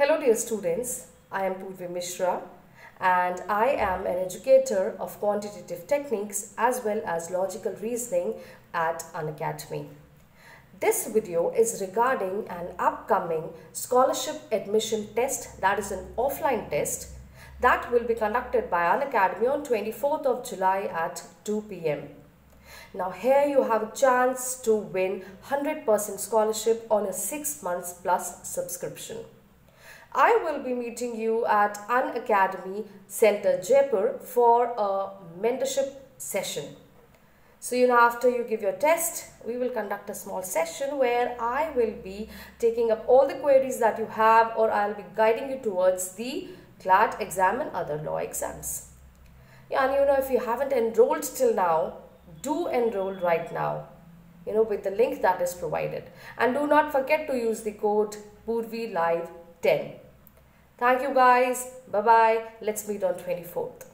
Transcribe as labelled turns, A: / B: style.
A: Hello dear students, I am Purvi Mishra and I am an educator of quantitative techniques as well as logical reasoning at Unacademy. This video is regarding an upcoming scholarship admission test that is an offline test that will be conducted by Unacademy on 24th of July at 2 pm. Now here you have a chance to win 100% scholarship on a 6 months plus subscription. I will be meeting you at Unacademy Center Jaipur for a mentorship session. So you know after you give your test, we will conduct a small session where I will be taking up all the queries that you have or I'll be guiding you towards the CLAT exam and other law exams. Yeah, and you know if you haven't enrolled till now, do enroll right now you know with the link that is provided and do not forget to use the code purvi live 10 thank you guys. Bye bye let's meet on 24th